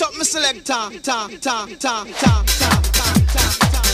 it up, my selector. Ta ta ta ta ta ta ta ta.